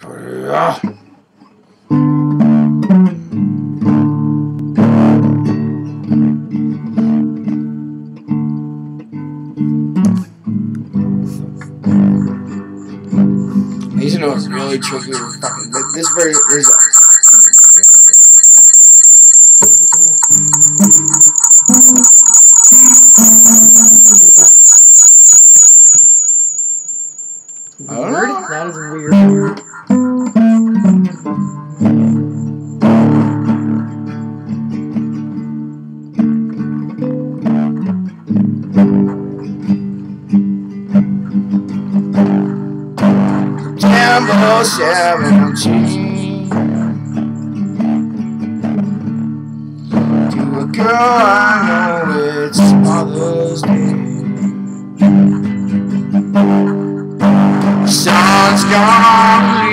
These are what's really tricky with this version. There's Campbell 17 To a girl I know it's Mother's Day Sun's gone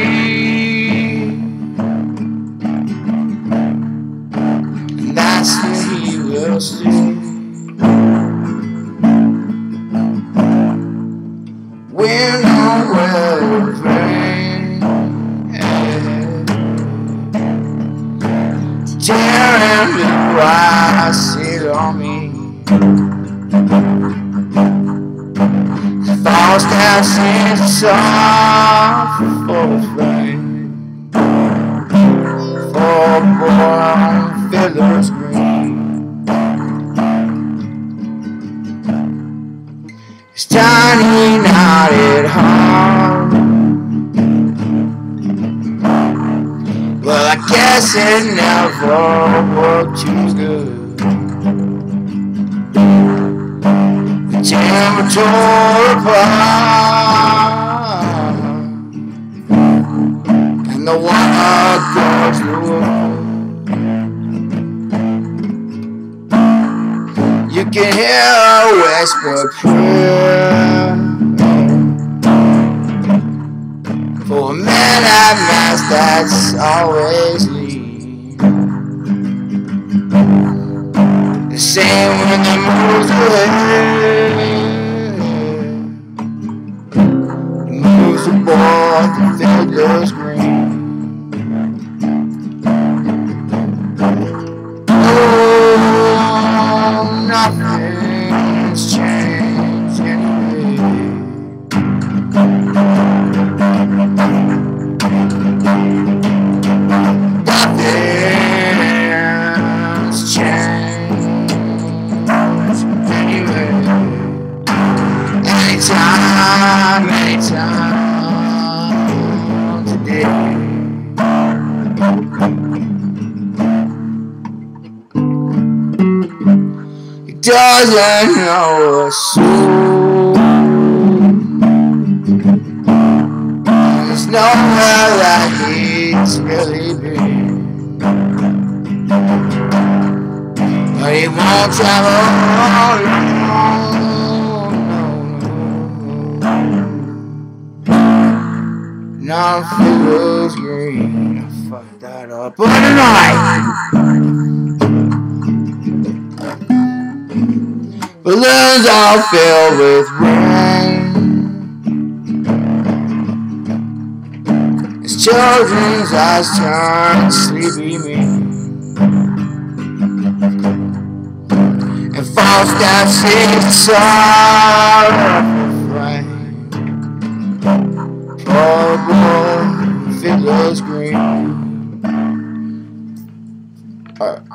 Tearing eyes sit on me Falls since soft for flame For born fiddler's green. Knotted heart Well I guess it never worked too good. The timber tore apart And the water goes through You can hear a whisper prayer that's always lead The same when the moves ahead Moves aboard the fiddler's Anytime today. He doesn't know a soul. There's nowhere that he's really been. But he won't travel Now feels green. I fucked that up. But tonight. Balloons all filled with rain. As children's eyes turn sleepy me And falls down sings sorrowful green Alright. Um, it